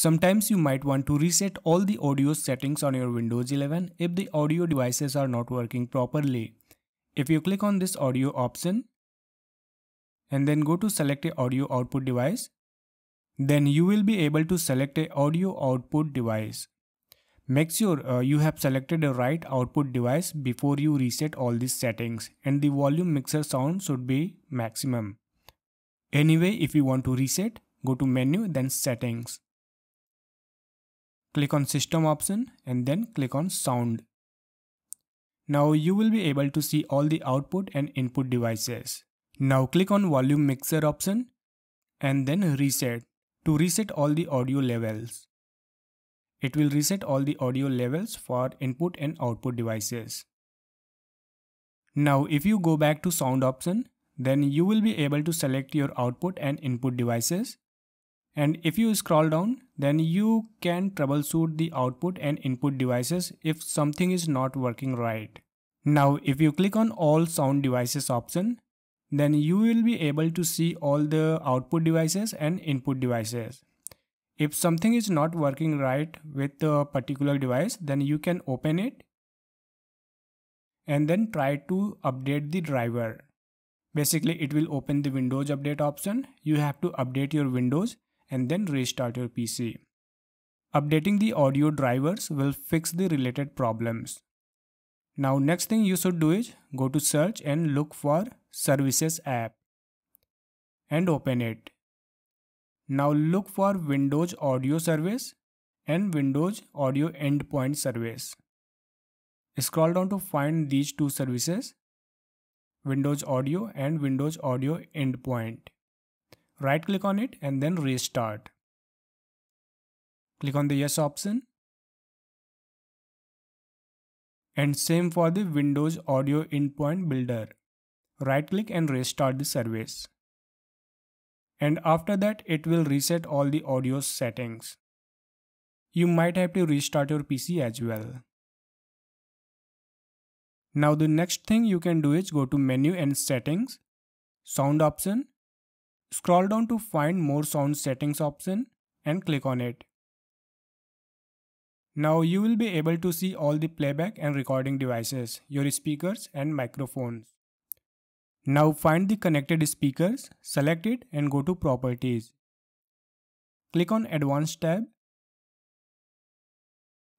Sometimes you might want to reset all the audio settings on your Windows 11 if the audio devices are not working properly. If you click on this audio option and then go to select a audio output device, then you will be able to select a audio output device. Make sure uh, you have selected the right output device before you reset all these settings and the volume mixer sound should be maximum. Anyway, if you want to reset, go to menu then settings. Click on system option and then click on sound. Now you will be able to see all the output and input devices. Now click on volume mixer option and then reset to reset all the audio levels. It will reset all the audio levels for input and output devices. Now if you go back to sound option, then you will be able to select your output and input devices and if you scroll down, then you can troubleshoot the output and input devices if something is not working right. Now, if you click on all sound devices option, then you will be able to see all the output devices and input devices. If something is not working right with a particular device, then you can open it and then try to update the driver. Basically, it will open the Windows update option. You have to update your Windows and then restart your PC. Updating the audio drivers will fix the related problems. Now next thing you should do is go to search and look for services app and open it. Now look for Windows Audio Service and Windows Audio Endpoint Service. Scroll down to find these two services Windows Audio and Windows Audio Endpoint. Right click on it and then restart. Click on the yes option. And same for the Windows Audio Endpoint Builder. Right click and restart the service. And after that it will reset all the audio settings. You might have to restart your PC as well. Now the next thing you can do is go to menu and settings, sound option Scroll down to find more sound settings option and click on it. Now you will be able to see all the playback and recording devices, your speakers and microphones. Now find the connected speakers, select it and go to properties. Click on advanced tab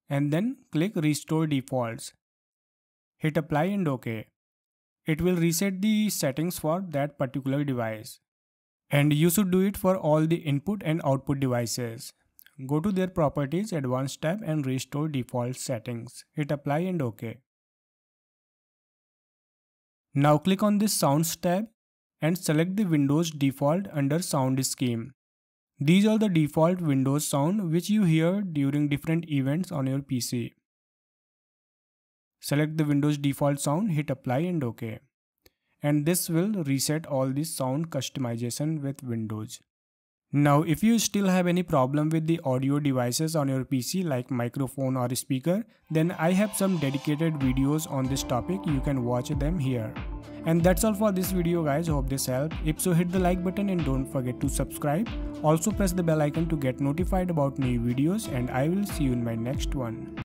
and then click restore defaults. Hit apply and ok. It will reset the settings for that particular device and you should do it for all the input and output devices. Go to their properties advanced tab and restore default settings. Hit apply and OK. Now click on this sounds tab and select the Windows default under sound scheme. These are the default Windows sound which you hear during different events on your PC. Select the Windows default sound, hit apply and OK and this will reset all the sound customization with Windows. Now if you still have any problem with the audio devices on your PC like microphone or speaker then I have some dedicated videos on this topic you can watch them here. And that's all for this video guys hope this helped. If so hit the like button and don't forget to subscribe. Also press the bell icon to get notified about new videos and I will see you in my next one.